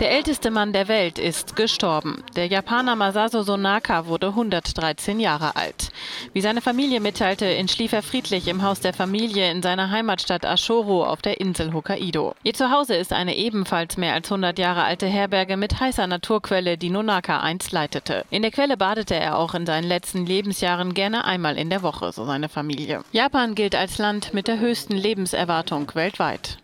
Der älteste Mann der Welt ist gestorben. Der Japaner Masaso Sonaka wurde 113 Jahre alt. Wie seine Familie mitteilte, entschlief er friedlich im Haus der Familie in seiner Heimatstadt Ashoro auf der Insel Hokkaido. Ihr Zuhause ist eine ebenfalls mehr als 100 Jahre alte Herberge mit heißer Naturquelle, die Nonaka einst leitete. In der Quelle badete er auch in seinen letzten Lebensjahren gerne einmal in der Woche, so seine Familie. Japan gilt als Land mit der höchsten Lebenserwartung weltweit.